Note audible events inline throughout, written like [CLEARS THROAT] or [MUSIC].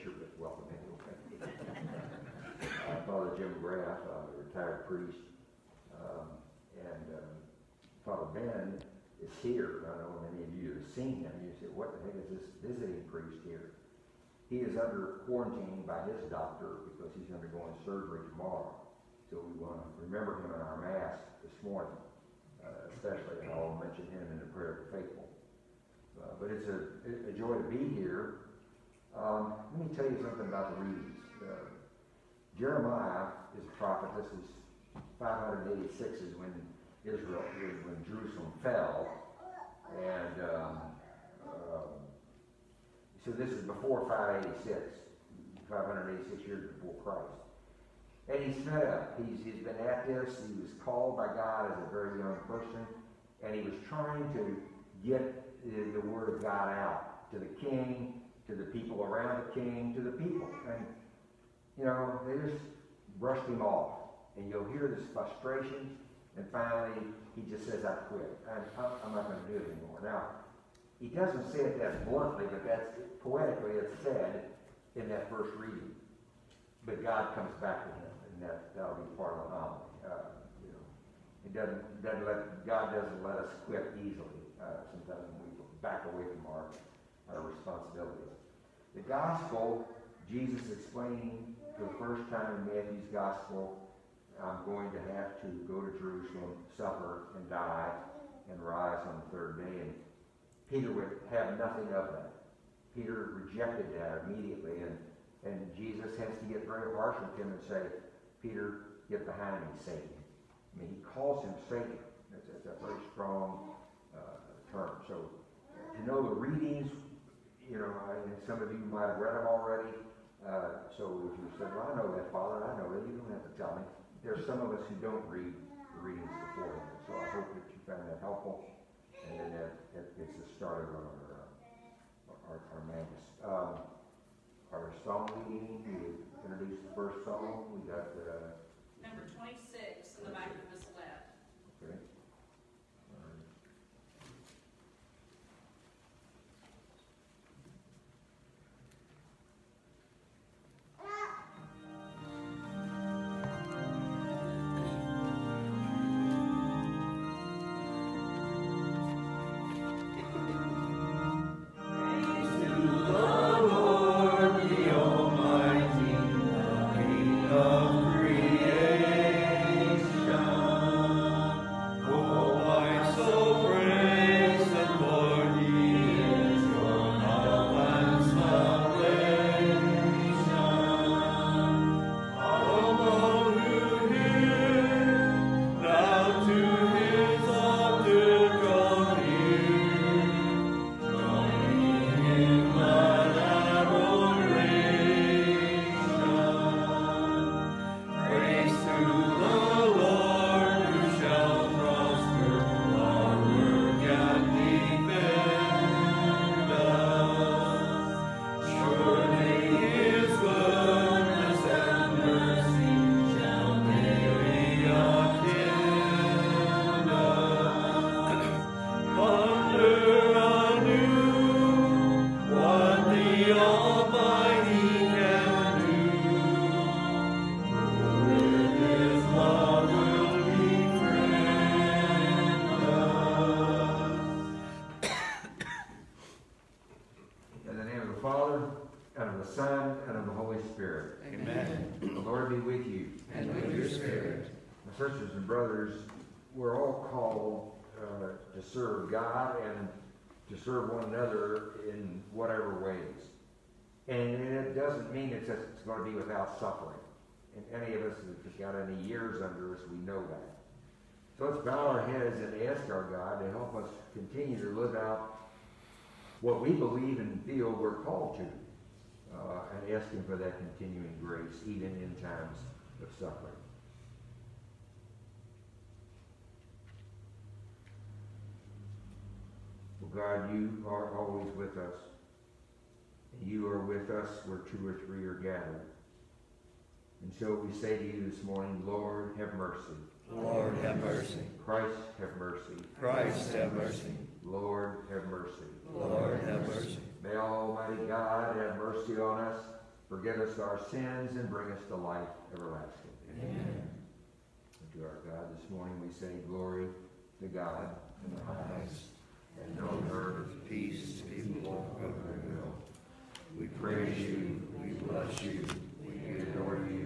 sure, but welcome anyway. uh, Father Jim Graff, uh, retired priest, um, and um, Father Ben is here. I know many of you have seen him. You say, what the heck is this visiting priest here? He is under quarantine by his doctor because he's undergoing surgery tomorrow. So we want to remember him in our Mass this morning, uh, especially, and I'll mention him in the prayer of the faithful. Uh, but it's a, a, joy to be here. Um, let me tell you something about the readings. Uh, Jeremiah is a prophet. This is 586 is when Israel, when Jerusalem fell. And um, um, so this is before 586, 586 years before Christ. And he's fed up. He's, he's been at this. He was called by God as a very young person. And he was trying to get the, the word of God out to the king, to the people around the king, to the people. And, you know, they just brushed him off. And you'll hear this frustration. And finally, he just says, I quit. I, I'm not going to do it anymore. Now, he doesn't say it that bluntly, but that's poetically it's said in that first reading. But God comes back to him, and that, that'll be part of the homily. Uh, you know, it doesn't, doesn't let, God doesn't let us quit easily. Uh, sometimes we back away from our, our responsibilities. The gospel, Jesus explaining for the first time in Matthew's gospel, I'm going to have to go to Jerusalem, suffer, and die, and rise on the third day. And Peter would have nothing of that. Peter rejected that immediately, and, and Jesus has to get very harsh with him and say, Peter, get behind me, Satan. I mean, he calls him Satan. That's, that's a very strong uh, term. So to know the readings, you know, and some of you might have read them already. Uh, so if you said, well, I know that, Father, I know that, you don't have to tell me. There's some of us who don't read the readings beforehand. So I hope that you found that helpful. And then that, that gets us started on our, uh, our, our. Um, our song reading, we introduced the first song. We got uh, Number twenty-six in the back of this years under us, we know that. So let's bow our heads and ask our God to help us continue to live out what we believe and feel we're called to, uh, and ask Him for that continuing grace, even in times of suffering. Well, God, you are always with us. And you are with us where two or three are gathered. And so we say to you this morning, Lord, have mercy. Lord, have mercy. Christ, have mercy. Christ, have mercy. Lord, have mercy. Lord, have mercy. May Almighty God have mercy on us, forgive us our sins, and bring us to life everlasting. Amen. And to our God this morning we say, Glory to God in the highest, and on earth Peace to people of good will. We praise you, we bless you, we adore you,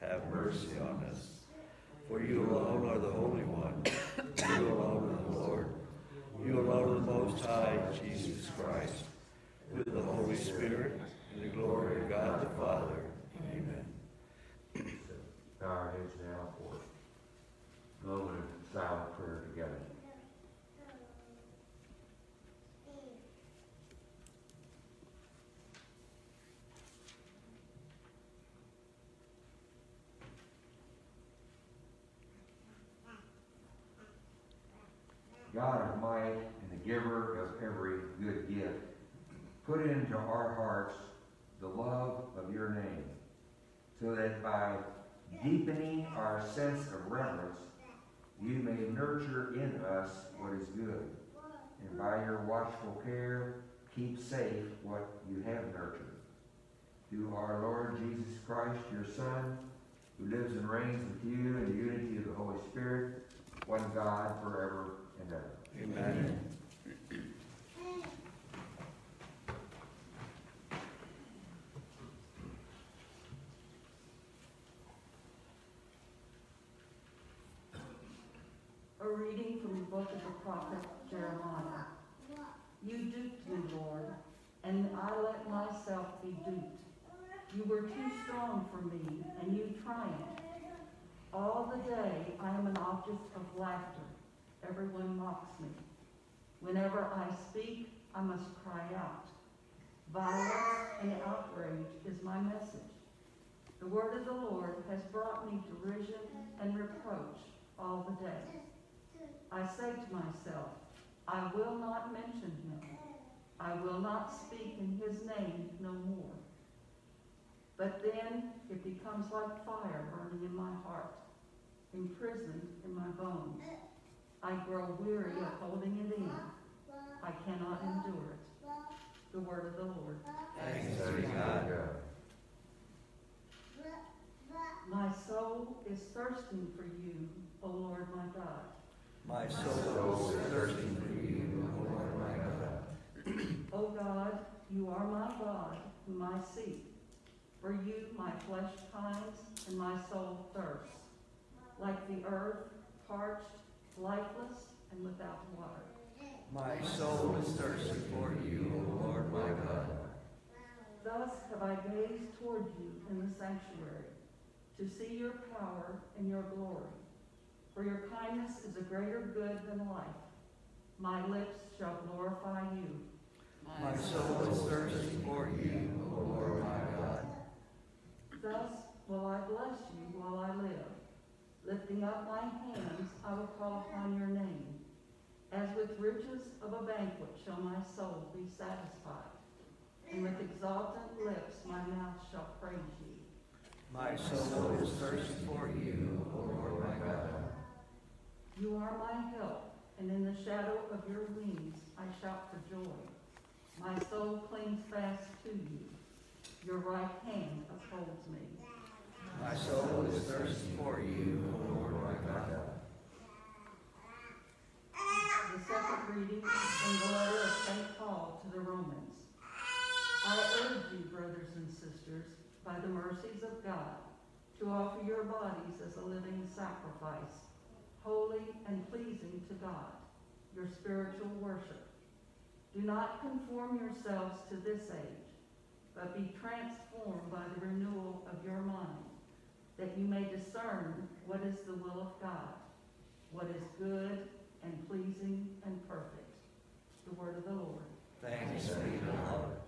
have mercy on us. For you alone are the Holy One, you alone are the Lord, you alone are the Most High, Jesus Christ, with the Holy Spirit, in the glory of God the Father. Amen. our heads now for a moment of silent prayer together. God of might and the giver of every good gift, put into our hearts the love of your name, so that by deepening our sense of reverence, you may nurture in us what is good, and by your watchful care, keep safe what you have nurtured. Through our Lord Jesus Christ, your Son, who lives and reigns with you in the unity of the Holy Spirit, one God forever ever. Amen. A reading from the book of the prophet Jeremiah. You duped me, Lord, and I let myself be duped. You were too strong for me, and you triumphed. All the day I am an object of laughter. Everyone mocks me. Whenever I speak, I must cry out. Violence and outrage is my message. The word of the Lord has brought me derision and reproach all the day. I say to myself, I will not mention him. I will not speak in his name no more. But then it becomes like fire burning in my heart, imprisoned in my. I grow weary of holding it in. I cannot endure it. The word of the Lord. Thanks be to God. My soul is thirsting for you, O Lord my God. My soul is thirsting for you, O Lord my God. O God, you are my God, whom I seek. For you my flesh pines and my soul thirsts, like the earth, parched, lifeless, and without water. My soul is thirsty for you, O Lord my God. Thus have I gazed toward you in the sanctuary, to see your power and your glory. For your kindness is a greater good than life. My lips shall glorify you. My soul is thirsty for you, O Lord my God. Thus will I bless you while I live. Lifting up my hands, I will call upon your name. As with riches of a banquet shall my soul be satisfied, and with exultant lips my mouth shall praise you. My soul is thirsty for you, O Lord my God. You are my help, and in the shadow of your wings I shout for joy. My soul clings fast to you. Your right hand upholds me. My soul is thirsty for you, O Lord my God. The second reading from the letter of St. Paul to the Romans. I urge you, brothers and sisters, by the mercies of God, to offer your bodies as a living sacrifice, holy and pleasing to God, your spiritual worship. Do not conform yourselves to this age, but be transformed by the renewal of your mind, that you may discern what is the will of God, what is good and pleasing and perfect. The word of the Lord. Thanks be to the Lord.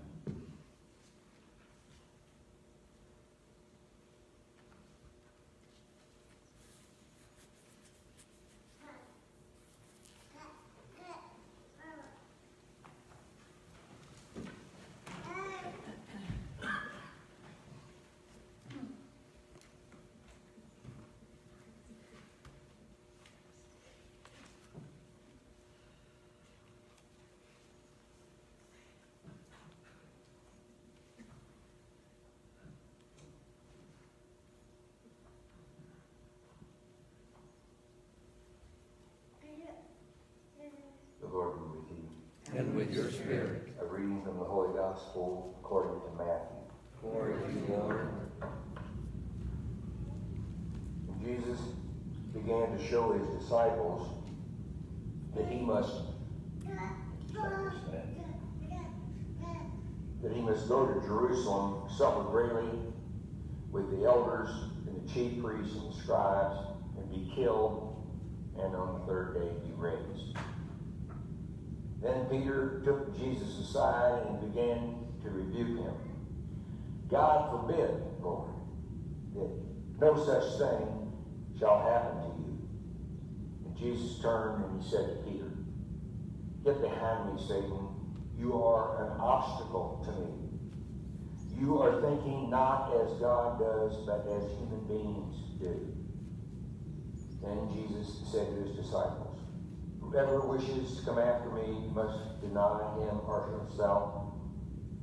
With your spirit. A reading from the Holy Gospel according to Matthew. Glory to you, Lord. And Jesus began to show his disciples that he must that he must go to Jerusalem, suffer greatly with the elders and the chief priests and the scribes, and be killed, and on the third day be raised. Then Peter took Jesus aside and began to rebuke him. God forbid, Lord, that no such thing shall happen to you. And Jesus turned and he said to Peter, Get behind me, Satan. You are an obstacle to me. You are thinking not as God does, but as human beings do. Then Jesus said to his disciples, Whoever wishes to come after me must deny him or himself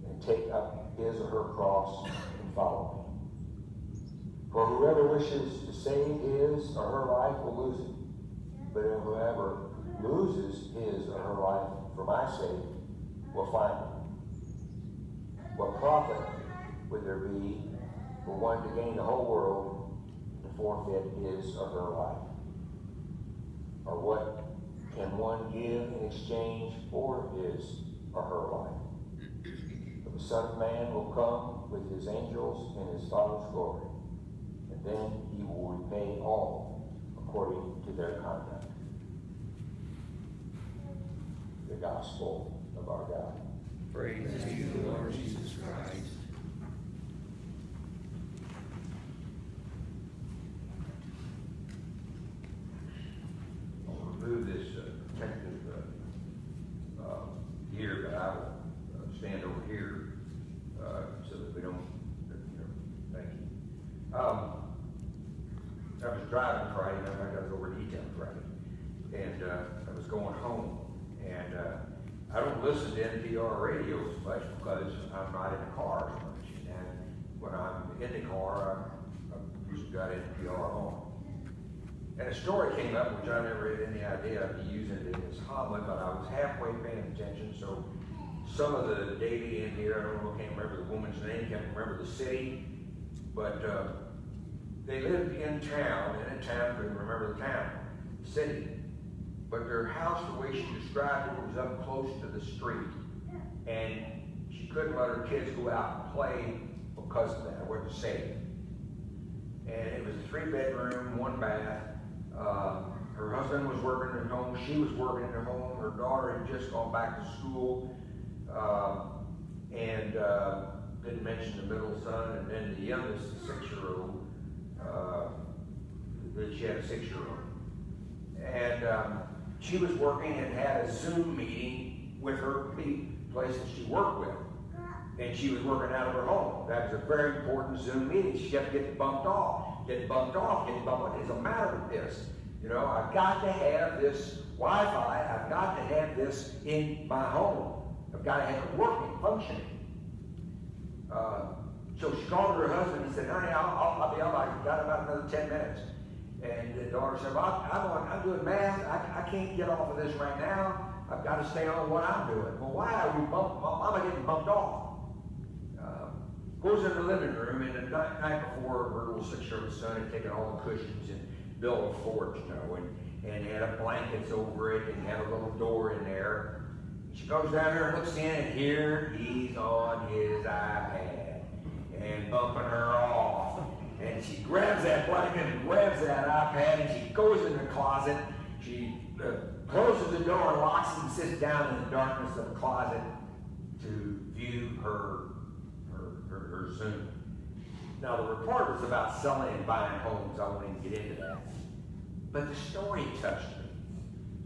and take up his or her cross and follow me. For whoever wishes to save his or her life will lose it. But whoever loses his or her life for my sake will find it. What profit would there be for one to gain the whole world and forfeit his or her life? Or what can one give in exchange for his or her life? For the Son of Man will come with his angels in his Father's glory, and then he will repay all according to their conduct. The Gospel of our God. Praise to you, Lord Jesus Christ. I'll remove this uh, protective uh, uh, gear, but I will uh, stand over here uh, so that we don't, you know, thank you. Um, I was driving Friday, night, I got over to E-Town Friday, and uh, I was going home, and uh, I don't listen to NPR radio as much because I'm not in the car as much, and when I'm in the car, I, I usually got NPR on. And a story came up, which I never had any idea I'd be using it in this homily, but I was halfway paying attention, so some of the lady in here, I don't know, can't remember the woman's name, can't remember the city, but, uh, they lived in town, in a town, couldn't remember the town, city. But their house, the way she described it, was up close to the street. And she couldn't let her kids go out and play because of that, it wasn't safe. And it was a three bedroom, one bath. Uh, her husband was working at home, she was working at home, her daughter had just gone back to school. Uh, and uh, didn't mention the middle son, and then the youngest, the six-year-old, uh, she had a six-year-old. And um, she was working and had a Zoom meeting with her place that she worked with. And she was working out of her home. That was a very important Zoom meeting. She kept getting bumped off, getting bumped off, getting bumped. What is the matter with this? You know, I've got to have this Wi-Fi. I've got to have this in my home. I've got to have it working, functioning. Uh, so she called her husband and said, honey, I'll, I'll, I'll be up. I've got about another 10 minutes. And the daughter said, well, I'm, on, I'm doing math. I, I can't get off of this right now. I've got to stay on what I'm doing. Well, why are we bumped? Mama getting bumped off. Goes in the living room, and the night, before, her little six-year-old son had taken all the cushions and built a fort, you know, and, and had a blankets over it and had a little door in there. She goes down there and looks in, and here he's on his iPad and bumping her off. And she grabs that blanket and grabs that iPad and she goes in the closet. She uh, closes the door and locks it and sits down in the darkness of the closet to view her, her, her Now, the report was about selling and buying homes. I won't even get into that. But the story touched me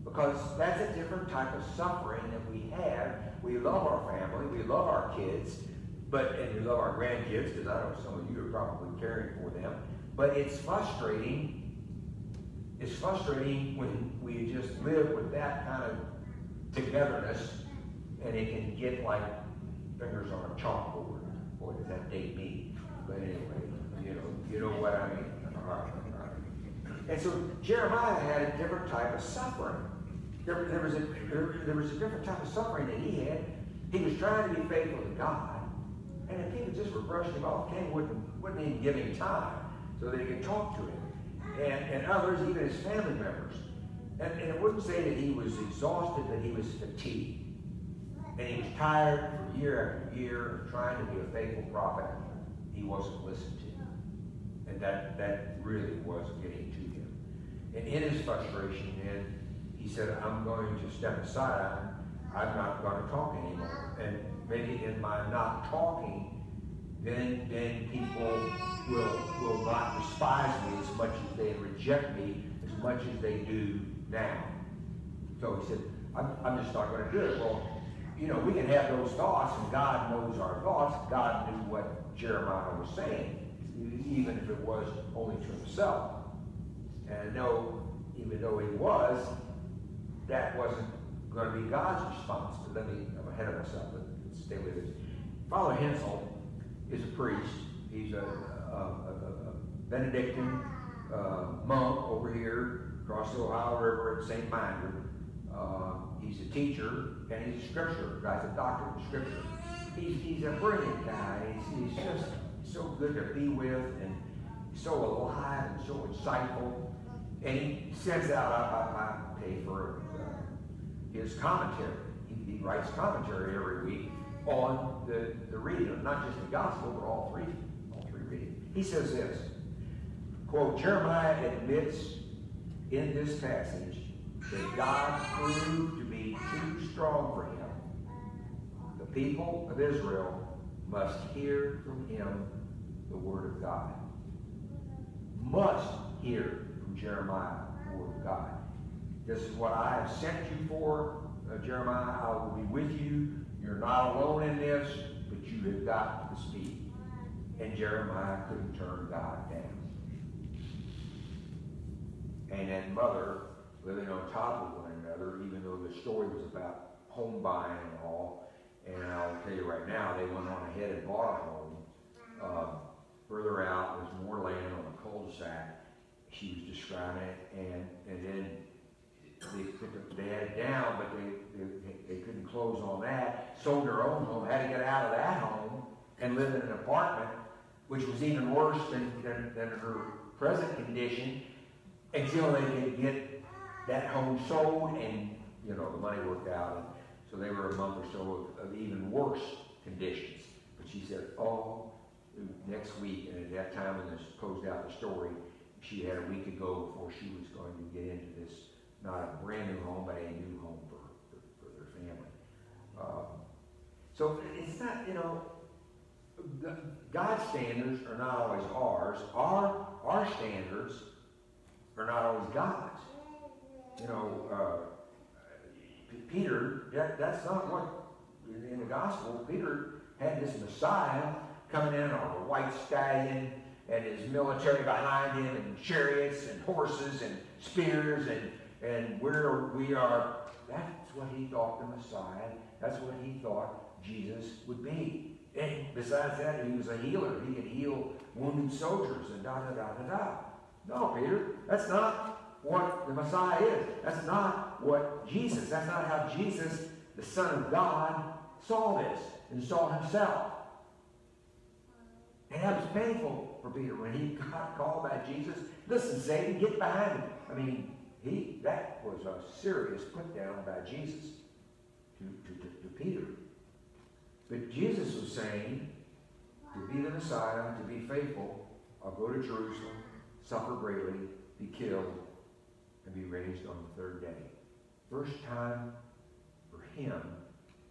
because that's a different type of suffering that we have. We love our family, we love our kids, but and we love our grandkids because I know some of you are probably caring for them. But it's frustrating. It's frustrating when we just live with that kind of togetherness, and it can get like fingers on a chalkboard. Boy, does that date me? But anyway, you know, you know what I mean. All right, all right. And so Jeremiah had a different type of suffering. there, there was a there, there was a different type of suffering that he had. He was trying to be faithful to God, and if people just were brushing him off, King wouldn't wouldn't even give him time so they could talk to him, and and others, even his family members. And, and it wouldn't say that he was exhausted, but he was fatigued. And he was tired year after year of trying to be a faithful prophet. He wasn't listened to. And that, that really was getting to him. And in his frustration, then, he said, I'm going to step aside. I'm not going to talk anymore. And maybe in my not talking, then, then people will, will not despise me as much as they reject me as much as they do now. So he said, I'm, I'm just not going to do it. Well, you know, we can have those thoughts, and God knows our thoughts. God knew what Jeremiah was saying, even if it was only to himself. And no, even though he was, that wasn't going to be God's response. But let me, I'm ahead of myself, but stay with it. Father Hensell is a priest. He's a, a, a, Benedictine uh, monk over here across the Ohio River at St. Meinrad. Uh, he's a teacher and he's a scripture guy, he's a doctor of scripture. He's, he's a brilliant guy. He's, he's just so good to be with and so alive and so insightful. And he sends out, I, I, I pay for uh, his commentary. He, he writes commentary every week on the, the reading, not just the gospel, but all three, all three readings. He says this, quote, Jeremiah admits in this passage that God proved too strong for him. The people of Israel must hear from him the word of God. Must hear from Jeremiah the word of God. This is what I have sent you for, uh, Jeremiah. I will be with you. You're not alone in this, but you have got to speak. And Jeremiah couldn't turn God down. And then mother living on top of one another, even though the story was about home buying and all. And I'll tell you right now, they went on ahead and bought a home. Um, further out, there's more land on the cul-de-sac. She was describing it, and and then they put the, they had it down, but they, they they couldn't close on that. Sold their own home, had to get out of that home and live in an apartment, which was even worse than than, than her present condition, until they could get that home sold and, you know, the money worked out. And so they were a month or so of, of even worse conditions. But she said, oh, next week, and at that time when this closed out the story, she had a week ago before she was going to get into this, not a brand new home, but a new home for, for, for their family. Um, so it's not, you know, God's standards are not always ours. Our, our standards are not always God's you know, uh, Peter, that, that's not what, in the gospel, Peter had this Messiah coming in on a white stallion and his military behind him and chariots and horses and spears and, and we're, we are, that's what he thought the Messiah, that's what he thought Jesus would be. And besides that, he was a healer. He could heal wounded soldiers and da da da da da. No, Peter, that's not what the Messiah is. That's not what Jesus, that's not how Jesus, the Son of God, saw this and saw himself. And that was painful for Peter when he got called by Jesus. Listen, Satan, get behind him. I mean, he that was a serious put down by Jesus to, to, to, to Peter. But Jesus was saying, to be the Messiah, to be faithful, I'll go to Jerusalem, suffer greatly, be killed, and be raised on the third day. First time for him,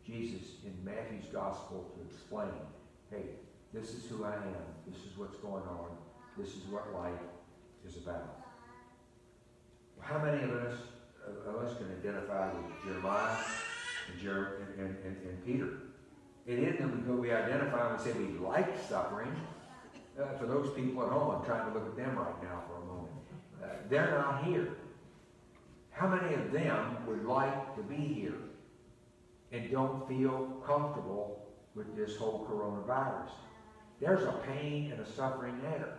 Jesus, in Matthew's gospel to explain, hey, this is who I am. This is what's going on. This is what life is about. How many of us of us can identify with Jeremiah and, Jer- and, and, and, Peter? It isn't we identify and say we like suffering. Uh, for those people at home, I'm trying to look at them right now for a moment. Uh, they're not here. How many of them would like to be here and don't feel comfortable with this whole coronavirus? There's a pain and a suffering there.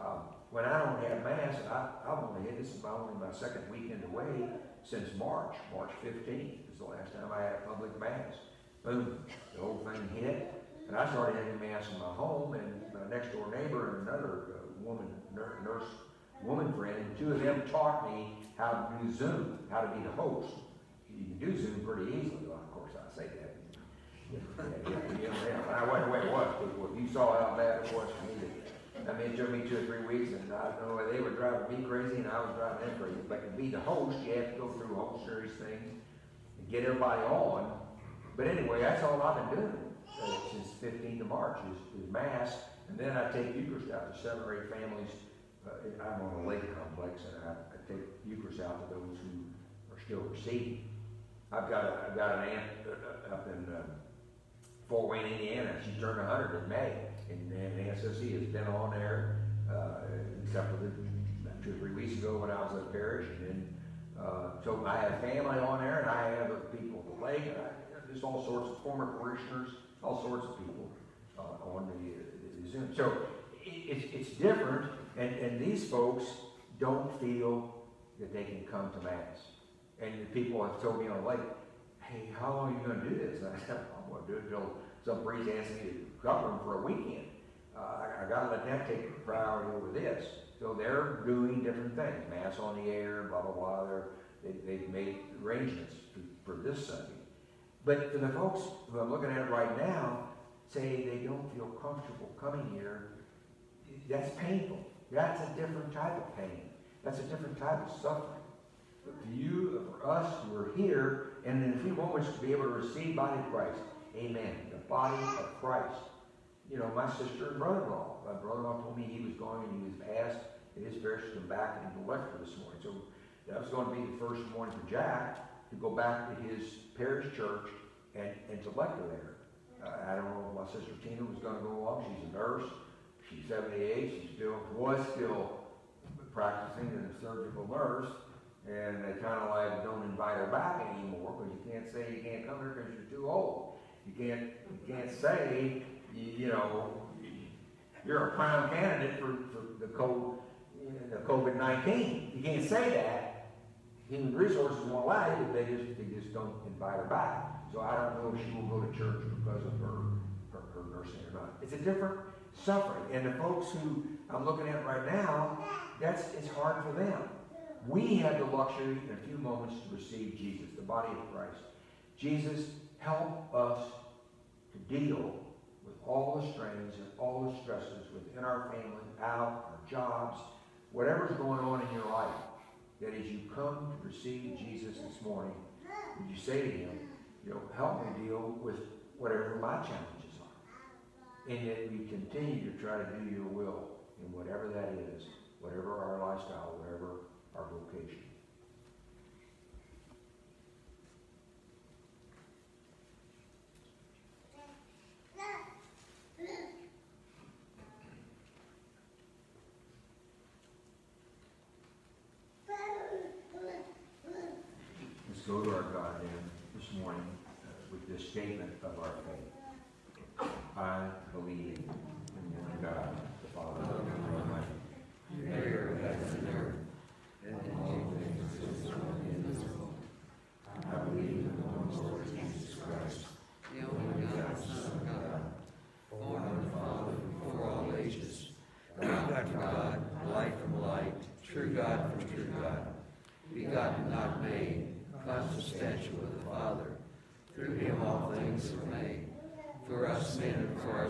Um, when I don't have Mass, I've only had, this is my only my second weekend away, since March, March fifteenth is the last time I had a public mass. Boom, the whole thing hit, and I started having mass in my home, and my next door neighbor and another uh, woman, nurse, woman friend, and two of them taught me how to do Zoom, how to be the host. You can do Zoom pretty easily, well, of course, I say that. Yeah, yeah, yeah. I wonder what it was, but what you saw how bad it was for me. I mean, it took me two or three weeks, and I don't know, they were driving me crazy, and I was driving them crazy. But to be the host, you have to go through a whole series things and get everybody on. But anyway, that's all I've been doing uh, since 15th of March is, is mass, and then I take Eucharist out to seven or eight families. Uh, I'm on a lake complex, and I, I take Eucharist out to those who are still receiving. I've got a, I've got an aunt uh, up in uh, Fort Wayne, Indiana. She turned 100 in May, and, and SSE has been on there, uh, except for the two or three weeks ago when I was at parish, and uh, so I have family on there, and I have uh, people at the lake, and I, just all sorts of former parishioners, all sorts of people uh, on the, uh, the Zoom. So it, it's, it's different, and, and these folks don't feel that they can come to Mass. And the people have told me on the lake, hey, how long are you going to do this? And [LAUGHS] I said, I'm going to do it till some priest asks me to cover them for a weekend. Uh, I, I got to let that take priority over this. So they're doing different things, Mass on the air, blah, blah, blah. They're, they, they've made arrangements for, for this Sunday. But for the folks who I'm looking at it right now, say they don't feel comfortable coming here, that's painful. That's a different type of pain. That's a different type of suffering. But for you, for us who are here, and in a few moments to be able to receive body of Christ, amen, the body of Christ. You know, my sister and brother-in-law, my brother-in-law told me he was going and he was asked in his parish to come back and go lecture this morning. So that was going to be the first morning for Jack to go back to his parish church and, and to lecture there. Uh, I don't know if my sister Tina was going to go along. She's a nurse. She's 78. She still was still practicing as a surgical nurse. And they kind of like don't invite her back anymore because you can't say you can't come here because you're too old. You can't you can't say you, you know you're a prime candidate for, for the COVID the COVID nineteen. You can't say that. Human resources won't allow you. They just they just don't invite her back. So I don't know if she will go to church because of her her, her nursing or not. It's a different suffering. And the folks who I'm looking at right now, that's it's hard for them. We have the luxury in a few moments to receive Jesus, the body of Christ. Jesus, help us to deal with all the strains and all the stresses within our family, out, our jobs, whatever's going on in your life. That as you come to receive Jesus this morning, would you say to him, you know, help me deal with whatever my challenges. And that we continue to try to do your will in whatever that is, whatever our lifestyle, whatever our vocation. Let's go to our God then this morning uh, with this statement of our faith. I believe in one God, the Father, Almighty, Maker of heaven and earth, and all things visible and invisible. I believe in one Lord Jesus Christ, the only God, Son of God, born of the Father before all ages, God from God, light from light, true God from true God, begotten, not made, consubstantial with the Father. Through him all things were made. For us men and for our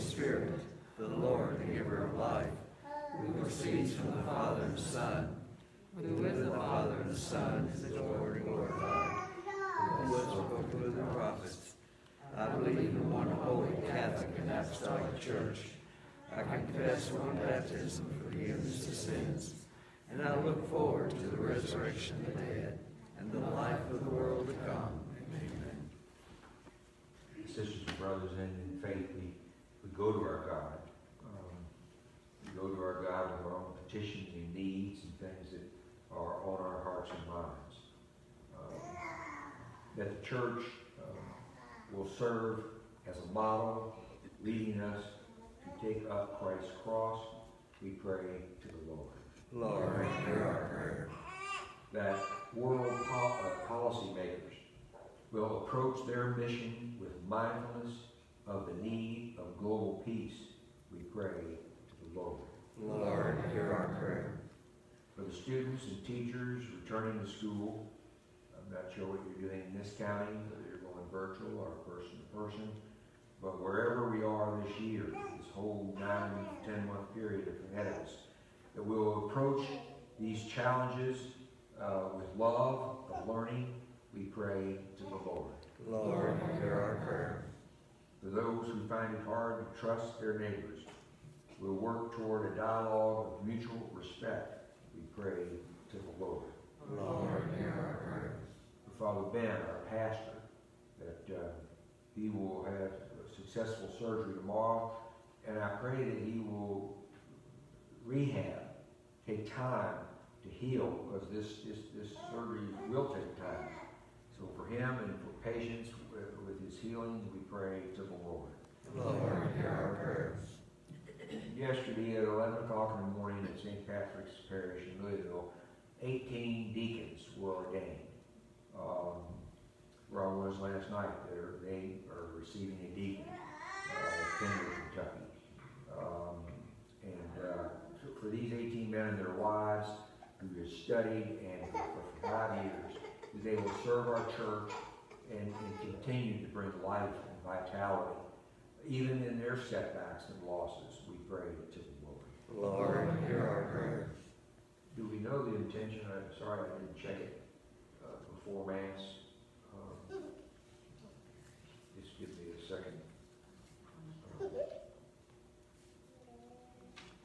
Spirit, the Lord, the giver of life, who proceeds from the Father and the Son, who with the Father and the Son is adored and glorified, who was spoken with the prophets. I believe in one holy Catholic and Apostolic Church. I confess one baptism for forgiveness of sins, And I look forward to the resurrection of the dead and the life of the world to come. Amen. sisters and brothers in, faith, go to our God. Um, we go to our God with our own petitions and needs and things that are on our hearts and minds. Um, that the church um, will serve as a model, leading us to take up Christ's cross. We pray to the Lord. Lord, hear our prayer. that world po- uh, policymakers will approach their mission with mindfulness of the need of global peace. We pray to the Lord. Lord, hear our prayer. For the students and teachers returning to school, I'm not sure what you're doing in this county, whether you're going virtual or person to person, but wherever we are this year, this whole nine, ten month period ahead of us, that we'll approach these challenges uh, with love of learning. We pray to the Lord. Lord, hear our prayer. For those who find it hard to trust their neighbors, we'll work toward a dialogue of mutual respect. We pray to the Lord. Lord, hear our prayer. For Father Ben, our pastor, that uh, he will have a successful surgery tomorrow, and I pray that he will rehab, take time to heal, because this, this, this surgery will take time. So for him and for patients with, his healing, we pray to the Lord. Lord, hear our prayer. Yesterday at eleven o'clock in the morning at St. Patrick's Parish in Louisville, eighteen deacons were ordained. Um, where I was last night, they're, they are receiving a deacon, uh, Fender, Kentucky. Um, and, uh, for these eighteen men and their wives, who have studied and for five years, they will serve our church and, and continue to bring life and vitality even in their setbacks and losses, we pray to the Lord. Lord, hear our prayer. Do we know the intention? I'm sorry I didn't check it uh, before Mass. Um, Just give me a second. Um,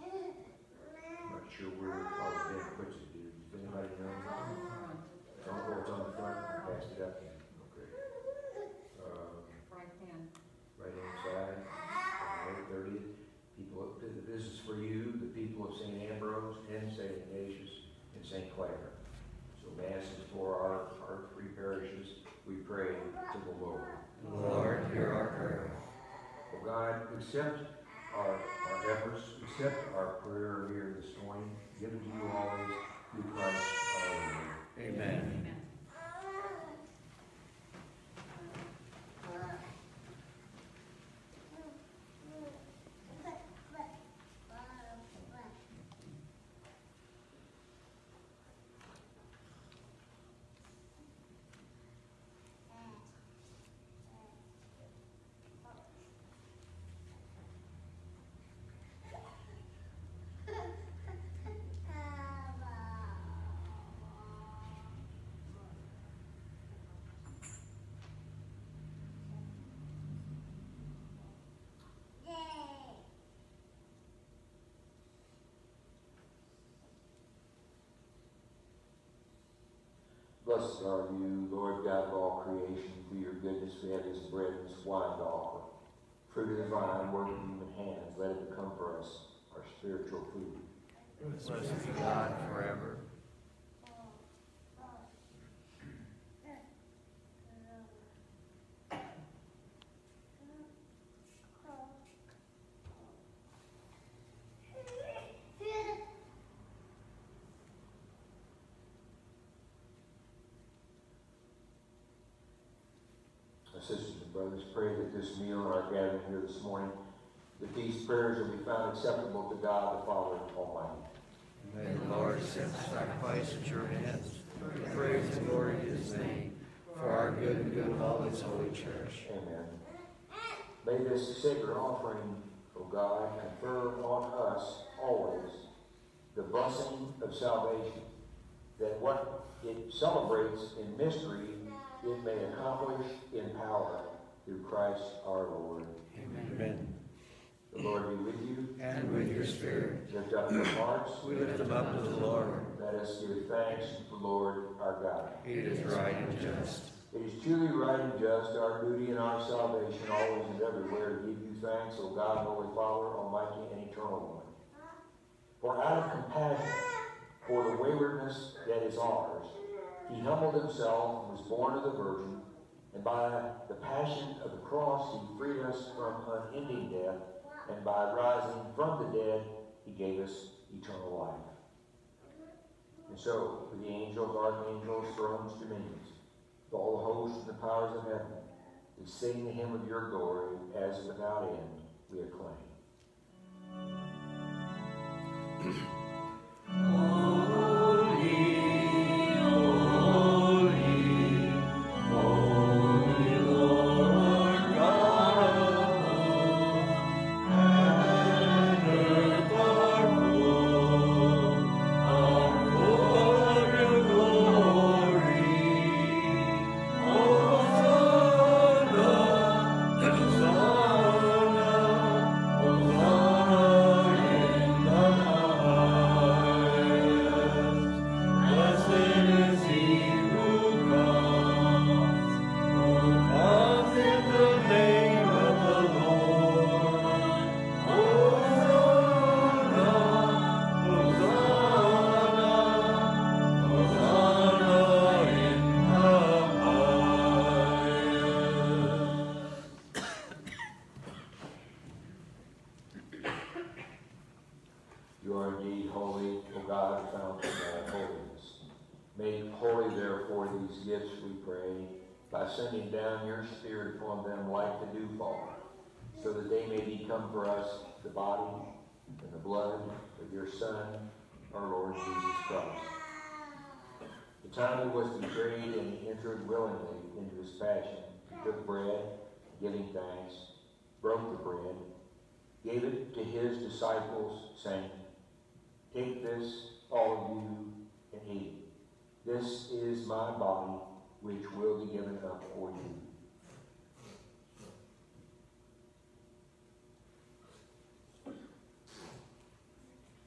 I'm not sure where Father Ben puts it. Does anybody know? It's on, oh, it's on the front. I passed it up. Okay. Um, Right hand. right inside, May thirtieth. People, this is for you, the people of St. Ambrose and St. Ignatius and St. Clare. So Mass is for our, our three parishes. We pray to the Lord. Lord, hear our prayer. Oh God, accept our, our efforts, accept our prayer here this morning, given to you always through Christ our Lord. Amen. Amen. Blessed are you, Lord God of all creation. For your goodness we have this bread and this wine to offer. Fruit of the vine, work of human hands, let it become for us our spiritual food. Blessed be God forever. Sisters and brothers, pray that this meal and our gathering here this morning, that these prayers will be found acceptable to God the Father Almighty. May the Lord accept the sacrifice at your hands. Praise and glory to his name. For our good and good of all his holy church. Amen. May this sacred offering, O God, confer on us always the blessing of salvation, that what it celebrates in mystery, it may accomplish in power through Christ our Lord. Amen. The Lord be with you. And with your spirit, Lift up your hearts. we lift them up to the Lord. let us give thanks to the Lord our God. It is right and just. It is truly right and just, our duty and our salvation, always and everywhere, to give you thanks, O God, Holy Father, Almighty and Eternal One. For out of compassion for the waywardness that is ours, he humbled himself and was born of the Virgin, and by the passion of the cross he freed us from unending death, and by rising from the dead he gave us eternal life. And so, with the angels, archangels, thrones, dominions, with all the hosts and the powers of heaven, we sing the hymn of your glory, as without end we acclaim. [CLEARS THROAT] Oh. Willingly into his passion, took bread, giving thanks, broke the bread, gave it to his disciples, saying, Take this, all of you, and eat. This is my body, which will be given up for you.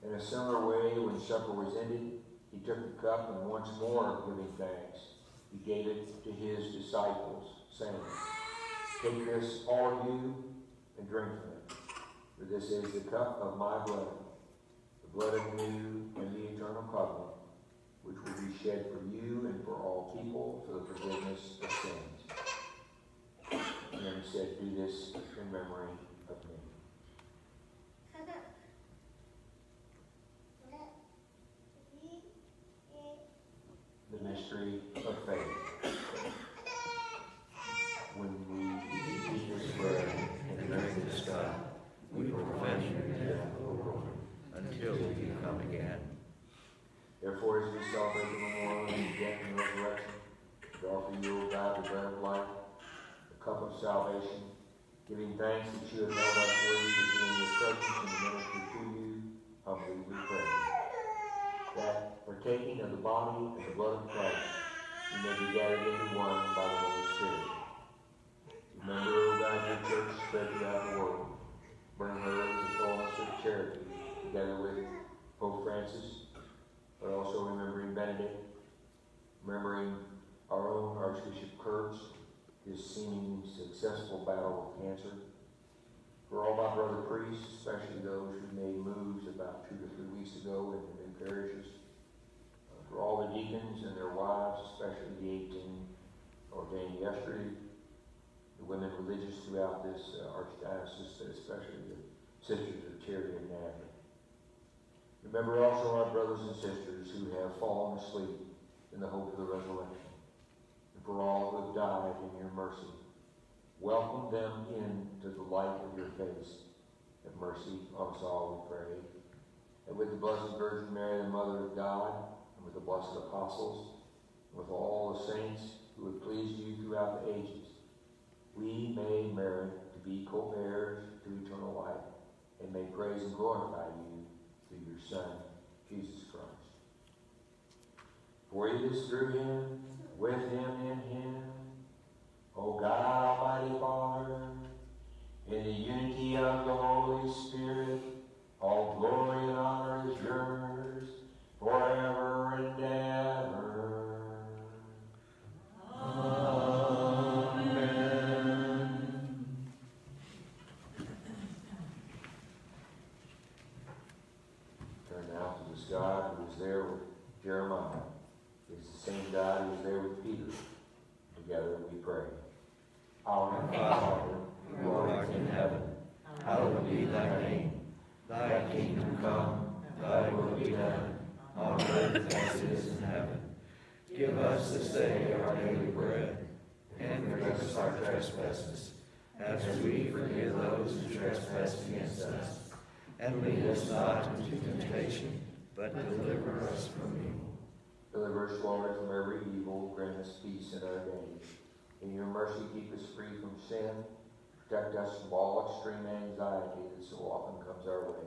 In a similar way, when supper was ended, he took the cup and once more giving thanks, he gave it to his disciples, saying, Take this, all of you, and drink from it. For this is the cup of my blood, the blood of the new and the eternal covenant, which will be shed for you and for all people for the forgiveness of sins. And then he said, Do this in memory of me. The mystery of faith. When we eat this bread and drink this cup, We profess your death, O Lord, until you come again. Therefore, as we celebrate the memorial of his death and resurrection, we offer you, O God, the bread of life, the cup of salvation, giving thanks that you have held us worthy to be in your presence and minister to you, humbly we pray. That, partaking of the body and the blood of Christ, we may be gathered into one by the Holy Spirit. Remember, O God, your church spread throughout the world. Bring her to the fullness of charity, together with Pope Francis, but also remembering Benedict, remembering our own Archbishop Kurtz, his seeming successful battle with cancer. For all my brother priests, especially those who made moves about two to three weeks ago in the new parishes. Uh, For all the deacons and their wives, especially the 18 ordained yesterday. The women religious throughout this uh, archdiocese, especially the Sisters of Charity and Natalie. Remember also our brothers and sisters who have fallen asleep in the hope of the resurrection. And for all who have died in your mercy, welcome them into the light of your face. Have mercy on us all, we pray. And with the Blessed Virgin Mary, the Mother of God, and with the blessed apostles, and with all the saints who have pleased you throughout the ages, we may merit to be co-heirs to eternal life, and may praise and glorify you through your Son, Jesus Christ. For it is through him, with him, in him, O God, Almighty Father, in the unity of the Holy Spirit, all glory and honor is yours forever pray. Our Father, who art in heaven, Hallowed be thy name. Thy kingdom come, thy will be done, on earth as it is in heaven. Give us this day our daily bread, and forgive us our trespasses, as we forgive those who trespass against us. And lead us not into temptation, but deliver us from evil. Deliver us, Lord, from every evil. Grant us peace in our days. In your mercy, keep us free from sin. Protect us from all extreme anxiety that so often comes our way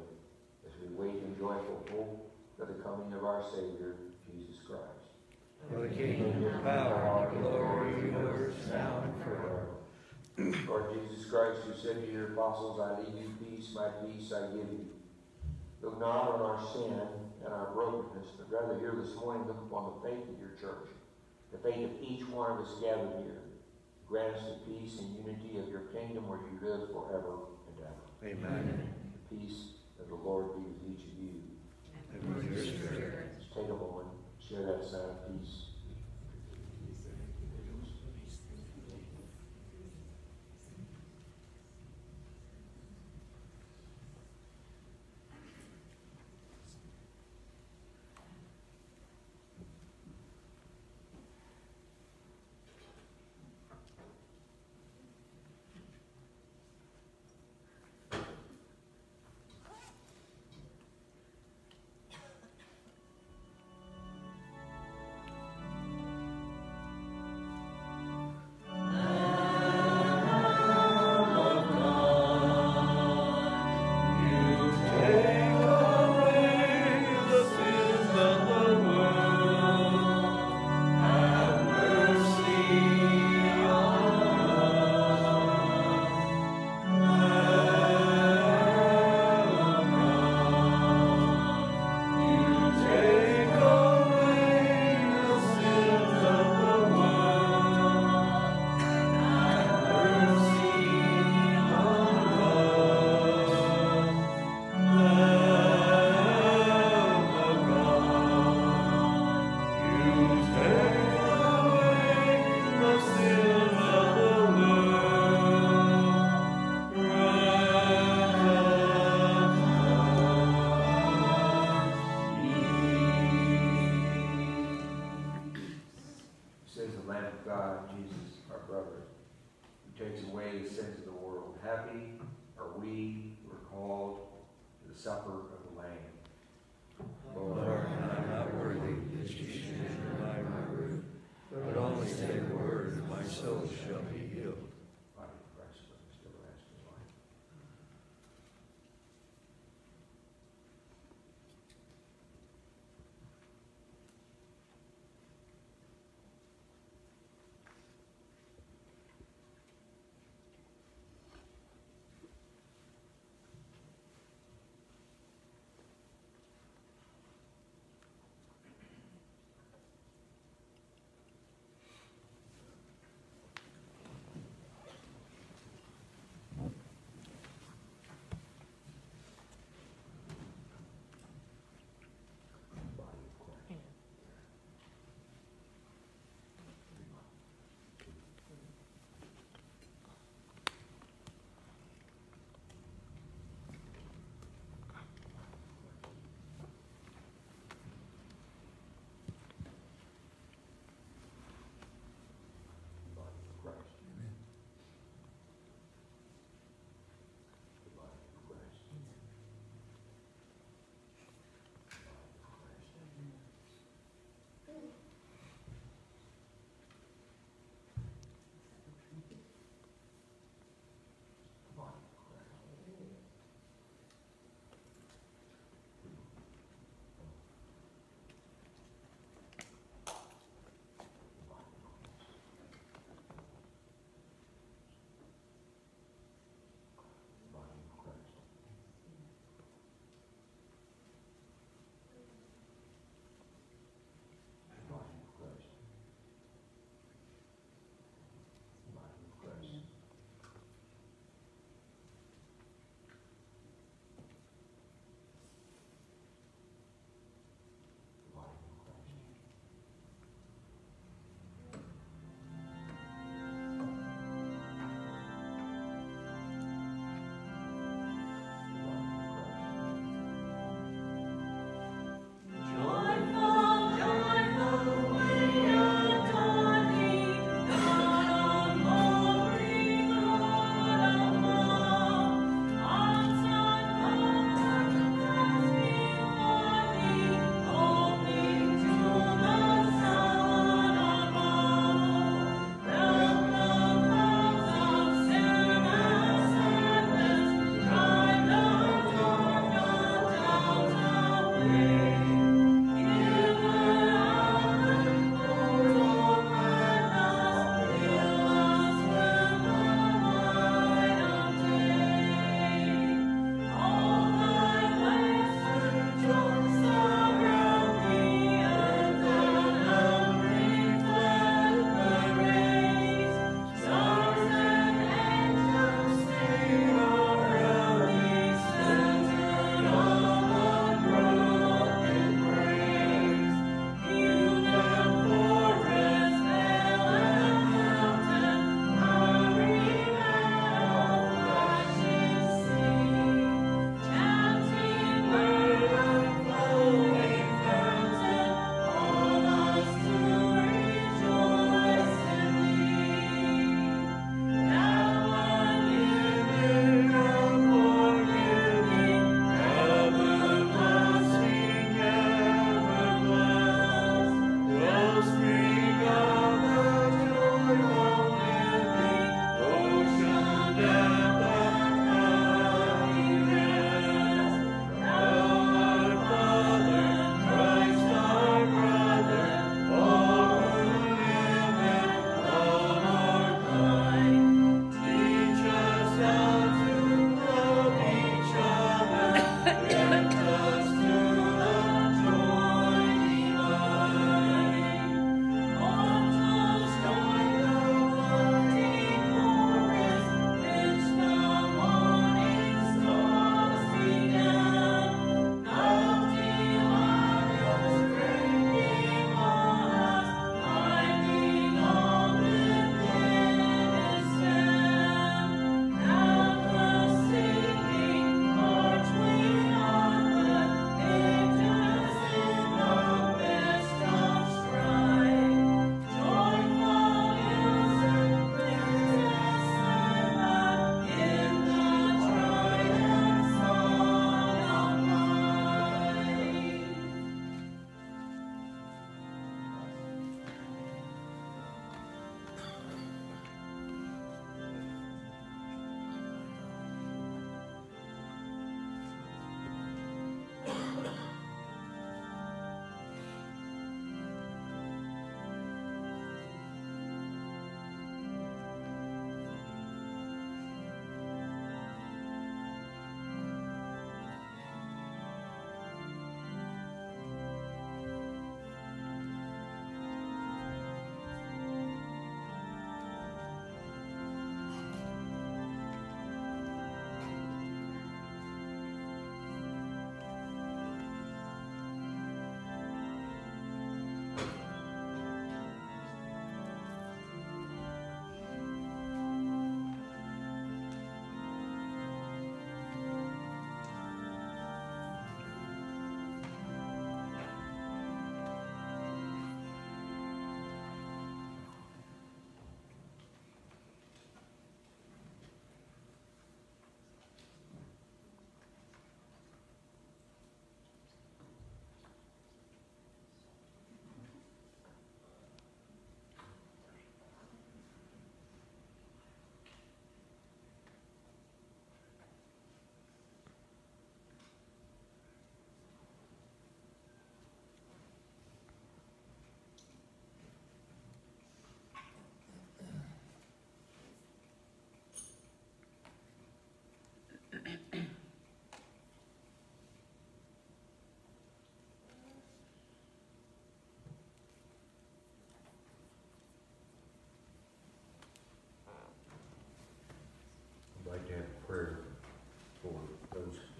as we wait in joyful hope for the coming of our Savior, Jesus Christ. For the kingdom, the power, and the glory are yours, now and forever. Lord Jesus Christ, who said to your apostles, I leave you peace, my peace I give you. Look not on our sin and our brokenness, but rather here this morning look upon the faith of your church, the faith of each one of us gathered here. Grant us the peace and unity of your kingdom where you live forever and ever. Amen. The peace of the Lord be with each of you. And with your spirit. Just take a moment, share that sign of peace.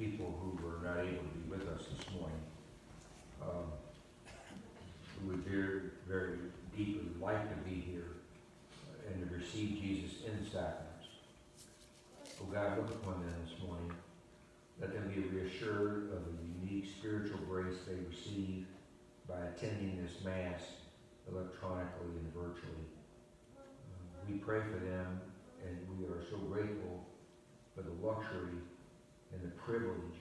People who were not able to be with us this morning. Um, We would very, very deeply like to be here and to receive Jesus in the sacraments. Oh God, look upon them this morning. Let them be reassured of the unique spiritual grace they receive by attending this Mass electronically and virtually. Uh, We pray for them, and we are so grateful for the luxury and the privilege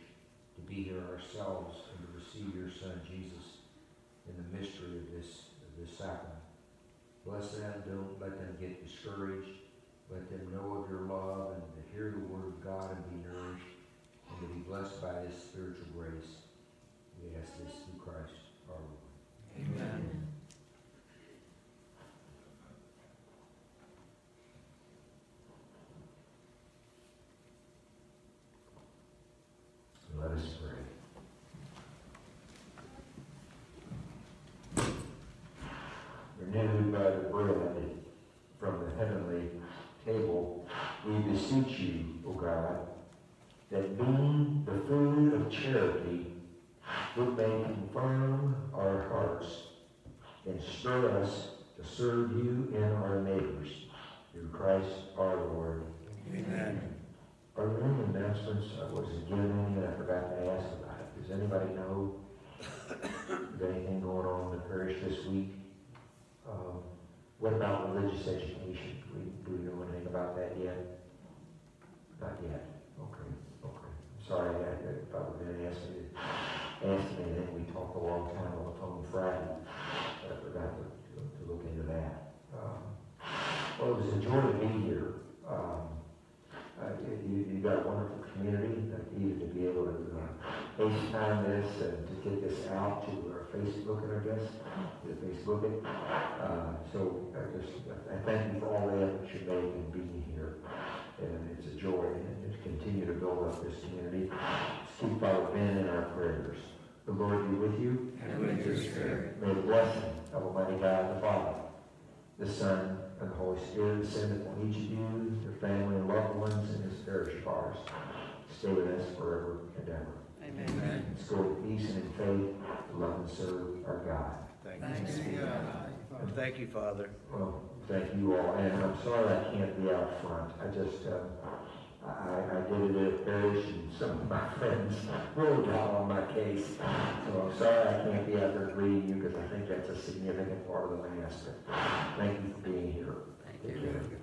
to be here ourselves and to receive your Son Jesus in the mystery of this, of this sacrament. Bless them, don't let them get discouraged. Let them know of your love and to hear the word of God and be nourished and to be blessed by this spiritual grace. We ask this through Christ our Lord. Amen. Let us pray. Renewed by the bread from the heavenly table, we beseech you, O God, that being the food of charity, it may confirm our hearts and stir us to serve you and our neighbors. Through Christ our Lord. Amen. Are there any announcements I wasn't given any that I forgot to ask about? Does anybody know anything going on in the parish this week? Um, what about religious education? Do we, do we know anything about that yet? Not yet. Okay, okay. Sorry, I, I, me, ask me, then we talked a long time on the phone Friday. I forgot to, to, to look into that. Um, well, it was a joy to be here. Um, uh, you, you got a wonderful community, uh, even to be able to uh, FaceTime this and to get this out to our Facebook, I guess, to Facebook it. Uh, so I just, I thank you for all the effort you make in being here. And it's a joy and continue to build up this community. Keep Father Ben in our prayers. The Lord be with you. And with your spirit. May the blessing of Almighty God the Father, the Son, and the Holy Spirit descend upon each of you, your family and loved ones, and this parish of ours. Stay with us forever and ever. Amen. Let's go with peace and in faith to love and serve our God. Thanks be to God. And thank you, Father. Well, thank you all, and I'm sorry I can't be out front. I just, uh, I, I did it at parish, and some of my friends really got on my case. So I'm sorry I can't be out there greeting you, because I think that's a significant part of the. But thank you for being here. Thank you. care.